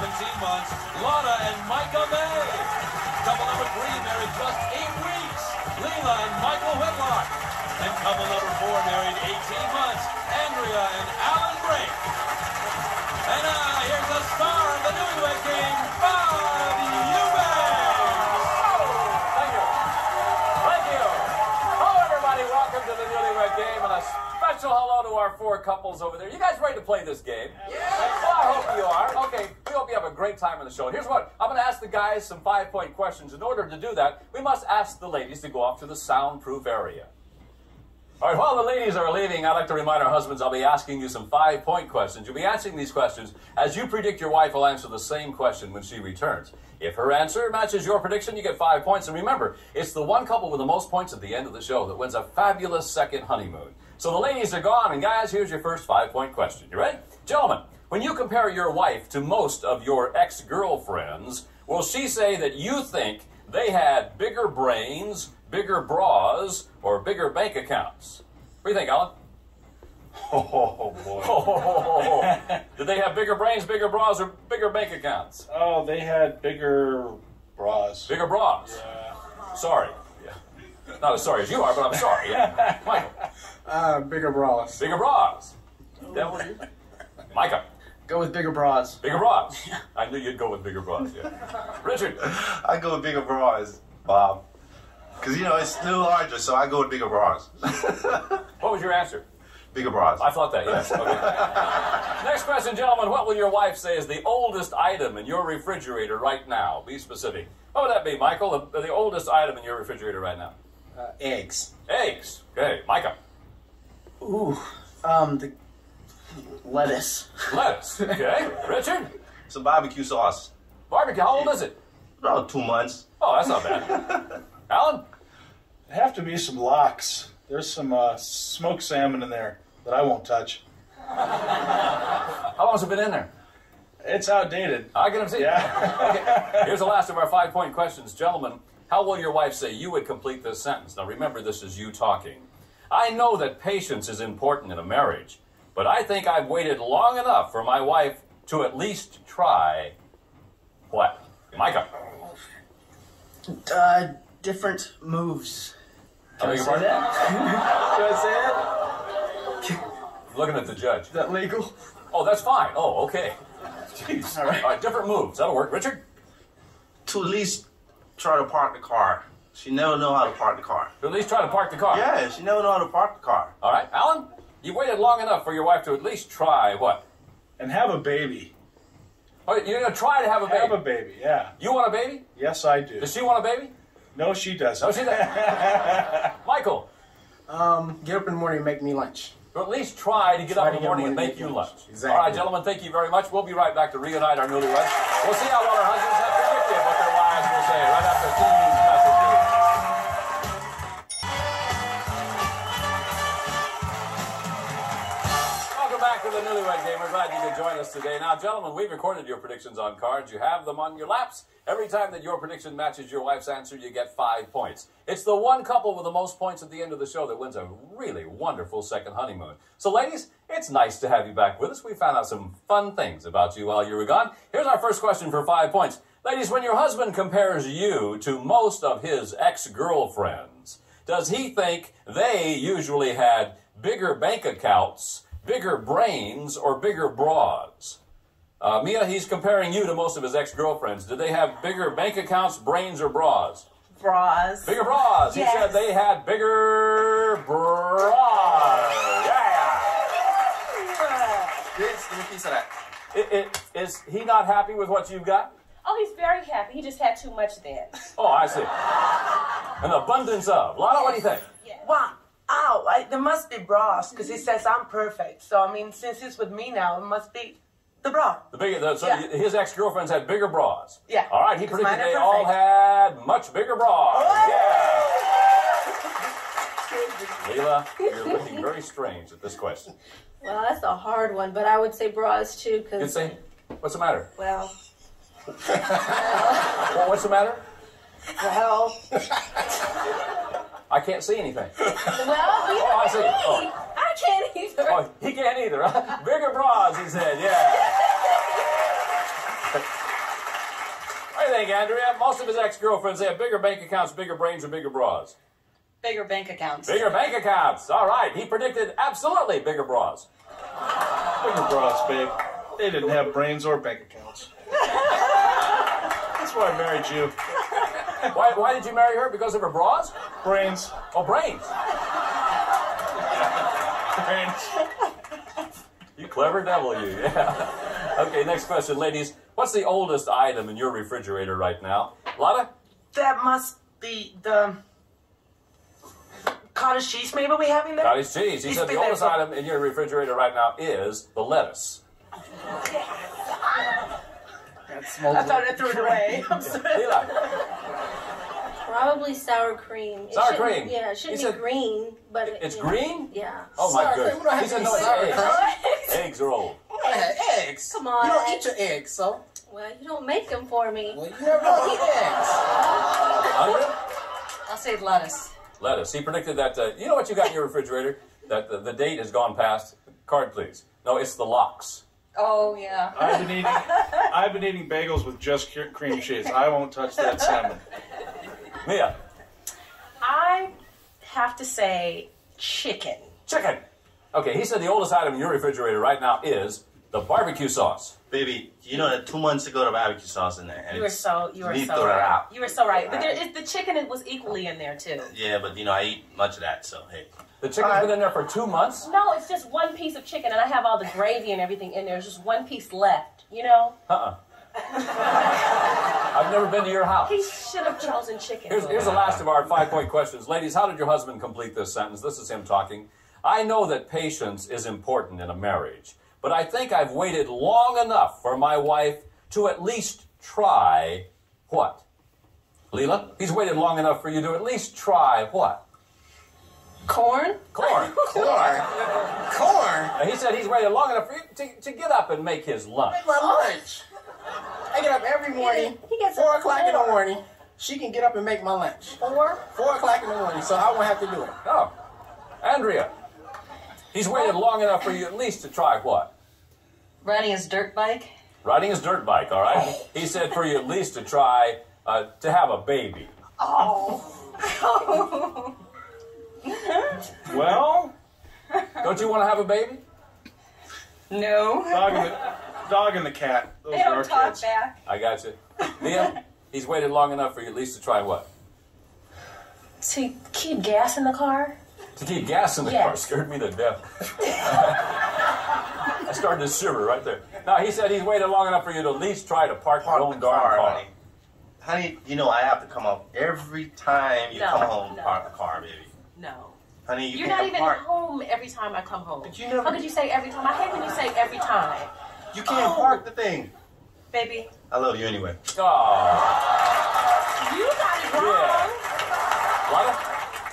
months, Lana and Micah May. Couple number three married just eight weeks, Leela and Michael Whitlock. And couple number four married 18 months, Andrea and Alan Brake. And uh, here's the star of the Newlywed Game, Bob Eubanks. Thank you. Thank you. Hello, everybody. Welcome to the Newlywed Game, and a special hello to our four couples over there. You guys ready to play this game? Yeah. Well, I hope you are. Okay, we hope you have a great time on the show. Here's what I'm going to ask the guys some five-point questions. In order to do that, we must ask the ladies to go off to the soundproof area. All right, while the ladies are leaving, I'd like to remind our husbands I'll be asking you some five point questions. You'll be answering these questions as you predict your wife will answer the same question when she returns. If her answer matches your prediction, you get five points. And remember, it's the one couple with the most points at the end of the show that wins a fabulous second honeymoon. So the ladies are gone, and guys, here's your first five point question. You ready? Gentlemen, when you compare your wife to most of your ex girlfriends, will she say that you think they had bigger brains, bigger bras, or bigger bank accounts? What do you think, Alan? Oh boy. Did they have bigger brains, bigger bras, or bigger bank accounts? Oh, they had bigger bras. Bigger bras. Yeah. Sorry. Yeah. Not as sorry as you are, but I'm sorry. Yeah. Michael. Uh, bigger bras. Bigger bras. Devil, you? Micah. Go with bigger bras. Bigger bras. I knew you'd go with bigger bras. Yeah. Richard. I go with bigger bras, Bob. Because, you know, it's still larger, so I go with bigger bras. What was your answer? bigger bras. I thought that, yes. Okay. Next question, gentlemen. What will your wife say is the oldest item in your refrigerator right now? Be specific. What would that be, Michael? The, the oldest item in your refrigerator right now? Uh, eggs. Eggs. Okay. Micah. Ooh. Um, the lettuce. Lettuce. Okay. Richard. Some barbecue sauce. Barbecue. How old is it? About two months. Oh, that's not bad. Alan? It'd have to be some lox. There's some uh, smoked salmon in there that I won't touch. How long has it been in there? It's outdated. I can see. Yeah. Here's the last of our five point questions. Gentlemen, how will your wife say you would complete this sentence? Now remember, this is you talking. I know that patience is important in a marriage, but I think I've waited long enough for my wife to at least try. What? Micah. Uh, different moves. Can I beg your pardon? Can I say it? Looking at the judge. Is that legal? Oh, that's fine. Oh, okay. Jeez. All right. different moves. That'll work. Richard? To at least try to park the car. She never know how to park the car. To at least try to park the car. Yeah, she never know how to park the car. All right. Alan? You waited long enough for your wife to at least try what? And have a baby. Oh, you're going to try to have a baby. Have a baby, yeah. You want a baby? Yes, I do. Does she want a baby? No, she doesn't. No, she doesn't. Michael, Um, get up in the morning and make me lunch. or at least try to get Try up in the get morning and one make to you lunch. lunch. Exactly. All right, gentlemen, thank you very much. We'll be right back to reunite our newlyweds. We'll see how well our husbands have glad you could join us today. Now, gentlemen, we've recorded your predictions on cards. You have them on your laps. Every time that your prediction matches your wife's answer, you get five points. It's the one couple with the most points at the end of the show that wins a really wonderful second honeymoon. So, ladies, it's nice to have you back with us. We found out some fun things about you while you were gone. Here's our first question for five points. Ladies, when your husband compares you to most of his ex girlfriends, does he think they usually had bigger bank accounts, bigger brains, or bigger bras? Uh, Mia, he's comparing you to most of his ex girlfriends. Did they have bigger bank accounts, brains, or bras? bras. Bigger bras. He said they had bigger bras. Yeah. Give me a piece of that. It, it, is he not happy with what you've got? Oh, he's very happy. He just had too much then. Oh, I see. An abundance of. Lana, what do you think? Wow. I, there must be bras because he mm-hmm. says I'm perfect. So, I mean, since he's with me now, it must be the bra. The bigger, the, so Yeah. his ex girlfriends had bigger bras. Yeah. All right, he predicted mine are they all had much bigger bras. Oh! Yeah. Leela, you're looking very strange at this question. Well, that's a hard one, but I would say bras too, You because say, what's the matter? well, Well, what's the matter? well, I can't see anything. well, Oh, I see. Oh. I can't either. Oh, he can't either. Huh? Bigger bras, he said. Yeah. what do you think, Andrea? Most of his ex-girlfriends they have bigger bank accounts, bigger brains, or bigger bras. Bigger bank accounts. Bigger bank accounts. All right. He predicted absolutely bigger bras. Bigger bras, babe. They didn't have brains or bank accounts. That's why I married you. Why, why did you marry her? Because of her bras? Brains. Oh, brains. Brains. You clever devil, you. Yeah. Okay, next question, ladies. What's the oldest item in your refrigerator right now? Lotta? That must be the cottage cheese maybe we having there? Cottage cheese. He He's said the oldest for- item in your refrigerator right now is the lettuce. That's I thought I threw it away. I'm sorry. Leela? Probably sour cream. It Sour cream. Yeah, it shouldn't He be green, but it, It's you know, green? Yeah. Oh my Sour goodness. we He said no, sour eggs. cream. Eggs are old. I eggs. Come on. You don't eat your eggs, so. Well, you don't make them for me. Well, you never don't eat eggs. I'll say lettuce. Lettuce. He predicted that. Uh, you know what you got in your refrigerator? That the, the date has gone past. Card, please. No, it's the lox. Oh yeah. I've been eating. I've been eating bagels with just cream cheese. I won't touch that salmon. Mia. I have to say chicken. Chicken. Okay, he said the oldest item in your refrigerator right now is the barbecue sauce. Baby, you know that two months ago the barbecue sauce in there. And You were so you were so throw that right. out. You were so right. But there is, the chicken it was equally in there too. Yeah, but you know I eat much of that, so hey. The chicken's been in there for two months. No, it's just one piece of chicken, and I have all the gravy and everything in there. There's just one piece left. You know, Uh-uh. I've never been to your house. he should have chosen chicken. Here's, here's the last of our five-point questions. Ladies, how did your husband complete this sentence? This is him talking. I know that patience is important in a marriage, but I think I've waited long enough for my wife to at least try what? Leela, he's waited long enough for you to at least try what? corn. Corn. Corn. Corn. And he said he's waited long enough for you to, to get up and make his lunch. Make my lunch. I get up every morning. He gets four o'clock in the morning. She can get up and make my lunch. Four. Four o'clock in the morning, so I won't have to do it. Oh, Andrea, he's waited long enough for you at least to try what? Riding his dirt bike. Riding his dirt bike, all right? He said for you at least to try uh, to have a baby. Oh. well, Don't you want to have a baby? No. Dog and the, dog and the cat. Those They are don't talk kids. back. I got you. Mia, he's waited long enough for you at least to try what? To keep gas in the car. To keep gas in the Yes. car scared me to death. I started to shiver right there. No, he said he's waited long enough for you to at least try to park your own the darn car, car. honey. Honey, you know I have to come home every time you No, come home. no. Park the car, baby. No. Honey, you You're can't not even park. home every time I come home. But you never- How could you say every time? I hate when you say every time. You can't Oh. park the thing. Baby, I love you anyway. Oh, you got it wrong. yeah. Lotta?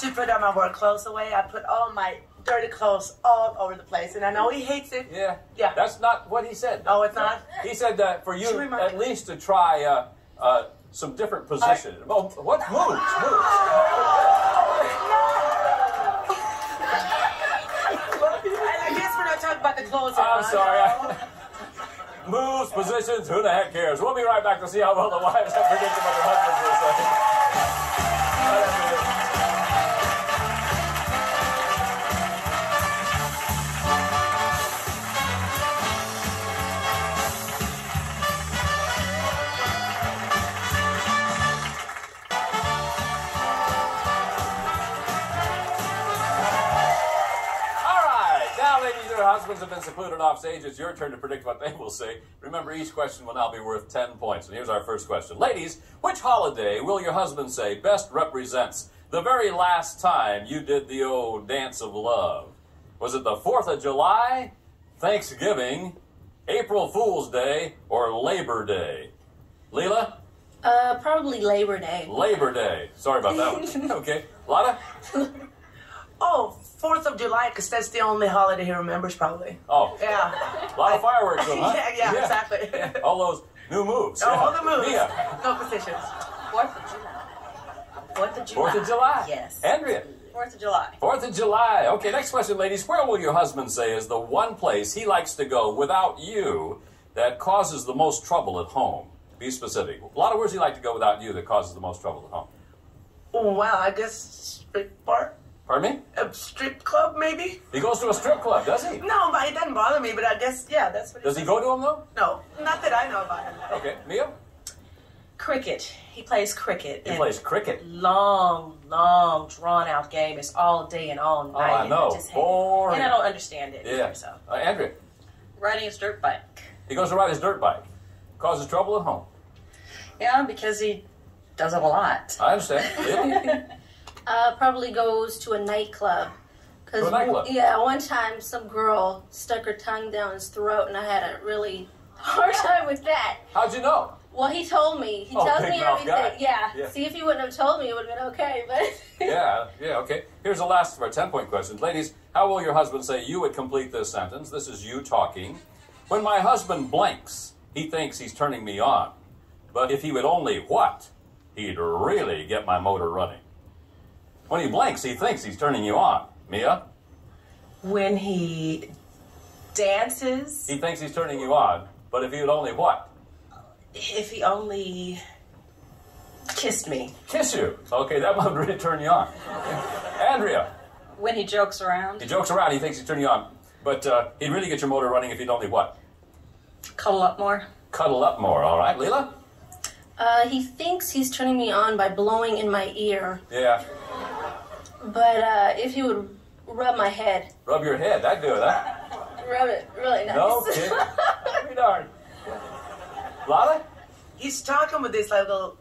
to put all my work clothes away, I put all my dirty clothes all over the place, and I know he hates it. Yeah. Yeah. That's not what he said. Oh, it's not. He said that for you Should at it? least to try uh, uh, some different positions. Oh, what moves? Moves. I guess we're not talking about the clothes. I'm anymore. sorry. Moves, positions, who the heck cares? We'll be right back to see how well the wives have predicted what their husbands will say. husbands have been secluded off stage. It's your turn to predict what they will say. Remember, each question will now be worth 10 points. And here's our first question. Ladies, which holiday will your husband say best represents the very last time you did the old dance of love? Was it the 4th of July, Thanksgiving, April Fool's Day, or Labor Day? Leela? Uh, probably Labor Day. Labor Day. Sorry about that one. Okay. Lotta? Oh, Fourth of July, because that's the only holiday he remembers, probably. Oh, Yeah. a lot of fireworks, though, huh? yeah, yeah, exactly. All those new moves. Oh, all the moves. Mia, No positions. Fourth of July. Fourth of July. Fourth of July. Yes. Andrea, Fourth of July. Fourth of July. Okay, next question, ladies. Where will your husband say is the one place he likes to go without you that causes the most trouble at home? Be specific. A lot of words he like to go without you that causes the most trouble at home. Oh, well, I guess strip bar, Pardon me? a strip club, maybe. He goes to a strip club, does he? No, but it doesn't bother me. But I guess yeah, that's what. Does he go to them though? No, not that I know about him. Okay, Mia. Cricket. He plays cricket. He plays cricket. Long, long, drawn out game. It's all day and all night. Oh, I and know. just hate. Boring. And I don't understand it. Yeah. Either, so. Uh, Andrea. Riding his dirt bike. He goes to ride his dirt bike. Causes trouble at home. Yeah, because he does it a lot. I understand. Leah? Uh, probably goes to a nightclub. Cause To a nightclub? yeah, one time some girl stuck her tongue down his throat, and I had a really hard time with that. How'd you know? Well, he told me. He Oh, tells me everything. Yeah. Yeah. See, if he wouldn't have told me, it would have been okay. But Yeah, yeah, okay. Here's the last of our 10 point questions. Ladies, how will your husband say you would complete this sentence? This is you talking. When my husband blinks, he thinks he's turning me on. But if he would only what? He'd really get my motor running. When he blinks, he thinks he's turning you on. Mia? When he dances, He thinks he's turning you on. But if he would only what? if he only kissed me, Kiss you. Okay, that might really turn you on. Andrea? When he jokes around, He jokes around, he thinks he's turning you on. But uh, he'd really get your motor running if he'd only what? cuddle up more. Cuddle up more, all right? Leela? uh, he thinks he's turning me on by blowing in my ear. Yeah. But uh, if you would rub my head, Rub your head. That'd do it, huh? rub it really nice. No kidding. Be darned. Lotta? He's talking with this like little,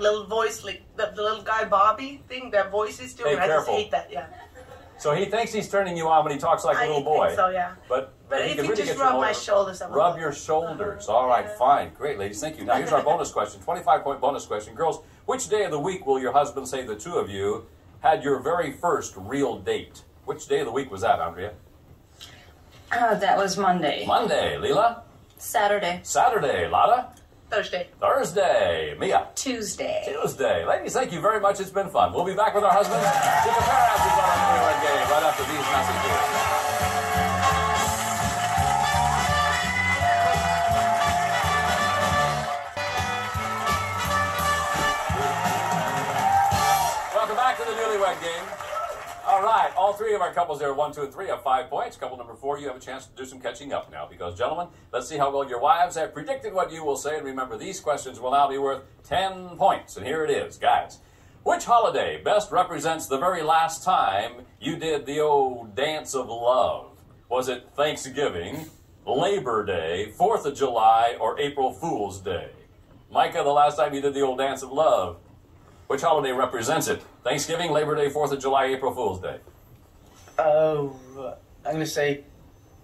little voice, like the, the little guy Bobby thing. That voice he's doing. Hey, I just hate that. Yeah. So he thinks he's turning you on when he talks like a I little think boy. so, yeah. But, But he if can you really just get your rub my shoulders, I'm Rub your shoulders. All right, fine. Great, ladies. Thank you. Now, here's our bonus question 25 point bonus question. Girls, which day of the week will your husband say the two of you had your very first real date? Which day of the week was that, Andrea? Uh, that was Monday. Monday. Leela? Saturday. Saturday. Lotta? Thursday. Thursday. Mia? Tuesday. Tuesday. Ladies, thank you very much. It's been fun. We'll be back with our husbands to compare answers on Game right after these messages. Back to the Newlywed Game. All right, all three of our couples there, one, two, and three, have five points. Couple number four, you have a chance to do some catching up now. Because, gentlemen, let's see how well your wives have predicted what you will say. And remember, these questions will now be worth 10 points. And here it is, guys. Which holiday best represents the very last time you did the old dance of love? Was it Thanksgiving, Labor Day, 4th of July, or April Fool's Day? Micah, the last time you did the old dance of love, which holiday represents it? Thanksgiving, Labor Day, 4th of July, April Fool's Day. Oh, I'm gonna say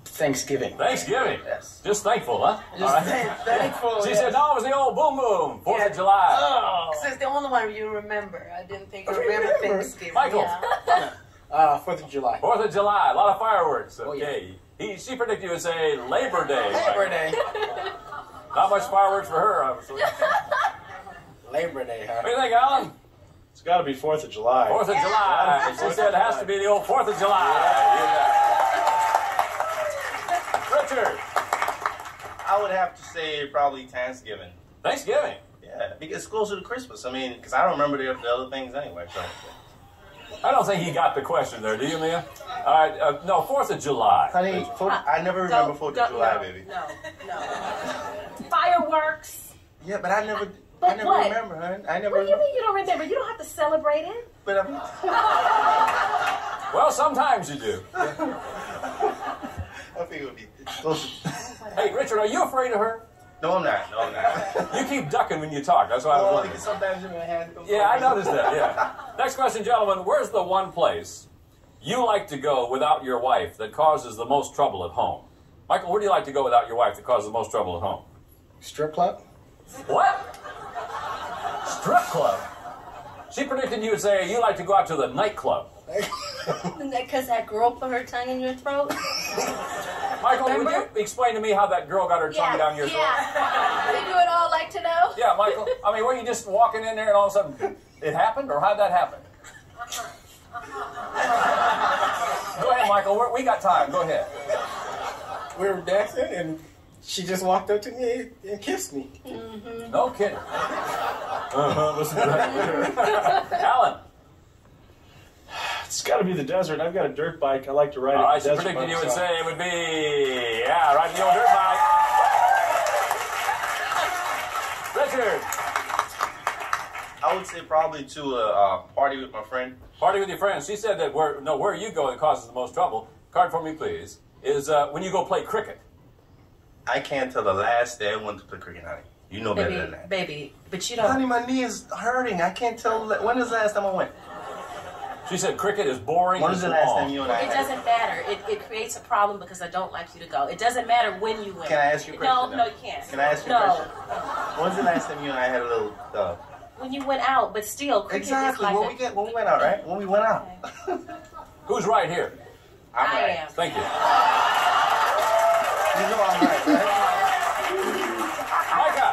Thanksgiving. Thanksgiving. Yes. Just thankful, huh? Just All right. thank- thankful. She yes. said, no, it was the old boom boom, 4th Yeah. of July. Oh. Because it's the only one you remember. I didn't think you I remember remember. Thanksgiving. Michael, Yeah. Uh, Fourth of July. 4th of July, a lot of fireworks. Oh, yeah. Okay. He, she predicted you would say Labor Day. Labor Day. Not much fireworks for her, obviously. Labor Day, huh? What do you think, Alan? It's got to be Fourth of July. 4th of July. She said it has to be the old 4th of July. Richard, I would have to say probably Thanksgiving. Thanksgiving. Yeah, because it's closer to Christmas. I mean, because I don't remember the, the other things anyway. So. I don't think he got the question there, do you, Mia? All right, uh, no, 4th of July. Honey, Fourth, I never remember Fourth of July, no, baby. No, no. Fireworks. Yeah, but I never, I never what? remember, honey. I never What do you remember. mean you don't remember? You don't have to celebrate it. But I'm, Well, sometimes you do. I think it would be closer. Hey, Richard, are you afraid of her? No, I'm not. No, I'm not. You keep ducking when you talk. That's why I was Well, wondering. because sometimes your hands go. Yeah, I noticed that. Yeah. Next question, gentlemen. Where's the one place you like to go without your wife that causes the most trouble at home? Michael, where do you like to go without your wife that causes the most trouble at home? Strip club. What? Strip club. She predicted you would say you like to go out to the nightclub. Because that girl put her tongue in your throat. Michael, would you explain to me how that girl got her tongue down your throat? yeah. we do it all like to know. Yeah, Michael. I mean, were you just walking in there and all of a sudden it happened, or how'd that happen? Go ahead, Michael. We're, we got time. Go ahead. We were dancing and She just walked up to me and kissed me. No kidding. Uh-huh, listen to that. Alan. It's got to be the desert. I've got a dirt bike. I like to ride All it. right, the she desert predicted you would myself. say it would be, yeah, riding the old dirt bike. Richard, I would say probably to a uh, party with my friend. party with your friends. She said that where, no, where you go that causes the most trouble, card for me please, is uh, when you go play cricket. I can't tell the last day I went to play cricket, honey. You know better than that. baby, but you don't. Honey, my knee is hurting. I can't tell. When was the last time I went? She said cricket is boring. When was the last time you and I It had? doesn't matter. It, it creates a problem because I don't like you to go. It doesn't matter when you went. Can I ask you a No, question, no, now? you can't. Can I ask you a no. question? When's the last time you and I had a little? Uh, When you went out, but still, cricket exactly. is like when a, we get when we went out, right? When we went out. Who's right here? I'm I right. am. Thank you. You know I'm right, right? Micah,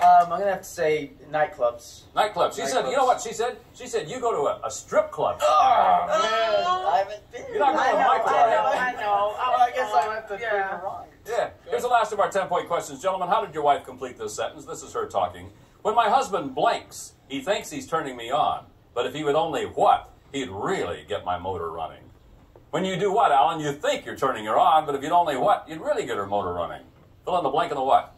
Um, I'm gonna have to say nightclubs. Nightclubs. She said, you know what she said? She said, you go to a, a strip club. I haven't been. You're not going to Michael, are you? I know. Well, I guess I went to Yeah. prove wrong. Yeah. Here's the last of our 10 point questions. Gentlemen, how did your wife complete this sentence? This is her talking. When my husband blinks, he thinks he's turning me on. But if he would only what? He'd really get my motor running. When you do what, Alan? You think you're turning her on, but if you'd only what? You'd really get her motor running. Fill in the blank and the what?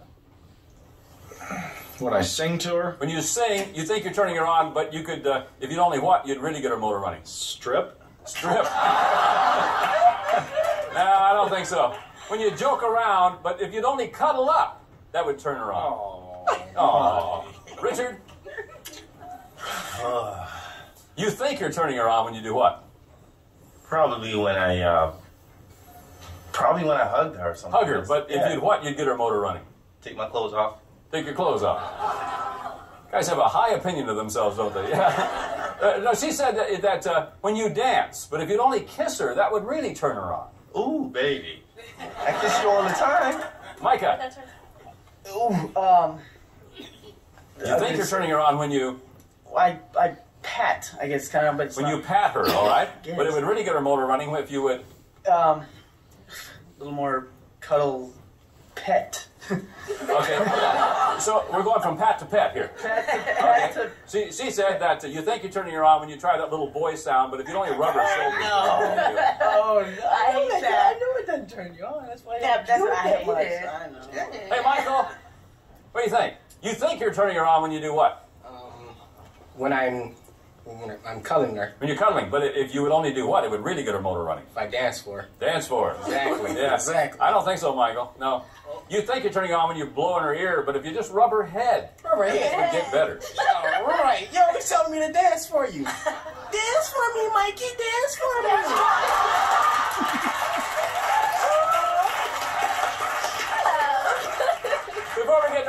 When I sing to her, When you sing, you think you're turning her on, but you could, uh, if you'd only what? You'd really get her motor running. strip. Strip. no, I don't think so. When you joke around, but if you'd only cuddle up, that would turn her on. Oh, Richard. You think you're turning her on when you do what? Probably when I. Uh, probably when I hugged her or something. Hug her. But if you'd what, you'd get her motor running. take my clothes off. Take your clothes off. Guys have a high opinion of themselves, don't they? Yeah. Uh, no, she said that, that uh, when you dance, but if you'd only kiss her, that would really turn her on. Ooh, baby. I kiss you all the time. Micah, That's her. Ooh, um, you think you're turning her on when you I I pat. I guess kind of, but it's when not, you pat her, all right? Yes. But it would really get her motor running if you would. um, a little more cuddle, pet. Okay. so we're going from pat to pet here. Pet to She, she said that uh, you think you're turning her on when you try that little boy sound, but if you only rub her shoulders. Oh, no. I hate know that. I know it doesn't turn you on. That's why Yeah, don't that's what I that hate much. it. I know. Hey, Michael, what do you think? You think you're turning her on when you do what? Um, when I'm when I'm cuddling her, When you're cuddling, but if you would only do what? It would really get her motor running. if I dance for her. Dance for her. Exactly. Yeah. Exactly. I don't think so, Michael. No. You think you're turning on when you blow in her ear, but if you just rub her head, Rub her head. it head. would get better. All right. You always telling me to dance for you. dance for me, Mikey. Dance for me.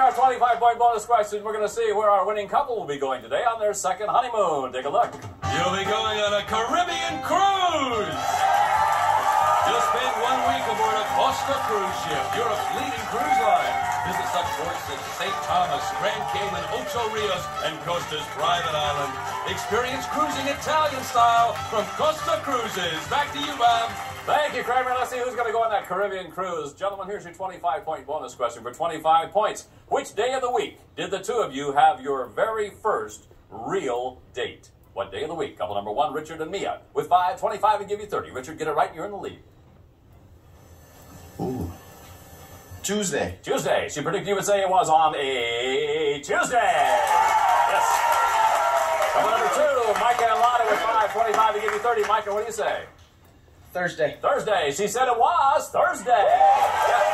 Our 25 point bonus question, we're going to see where our winning couple will be going today on their second honeymoon. Take a look. You'll be going on a Caribbean cruise. You'll spend one week aboard a Costa cruise ship, Europe's leading cruise line. Visit such ports as St. Thomas, Grand Cayman, Ocho Rios, and Costa's private island. Experience cruising Italian style from Costa Cruises. Back to you, Bob. Thank you, Kramer. Let's see who's going to go on that Caribbean cruise. Gentlemen, here's your 25 point bonus question for 25 points. Which day of the week did the two of you have your very first real date? What day of the week? Couple number one, Richard and Mia. With 5, 25 and give you 30. Richard, get it right, you're in the lead. Ooh. Tuesday. Tuesday. She predicted you would say it was on a Tuesday. Yes. Couple number two, Micah and Lana with 5, 25 and give you 30. Micah, what do you say? Thursday. Thursday. She said it was Thursday. Yep.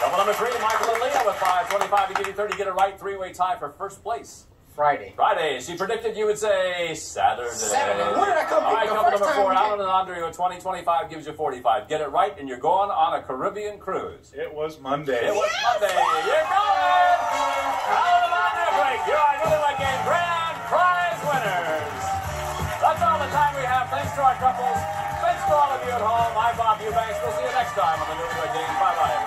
Couple number three, Michael and Leah with 5, 25 to give you 30. Get it right. Three way tie for first place. Friday. Friday. She predicted you would say Saturday. Saturday. Where did I come All right, from? The couple number four, Alan and Andre with 20, 25 gives you 45. Get it right, and you're going on a Caribbean cruise. It was Monday. It was Monday. You're going out of the break. You're our Newlywed Game grand prize winners. That's all the time we have. Thanks to our couples. I'm Bob Eubanks. We'll see you next time on the Newlywed Game. Bye bye.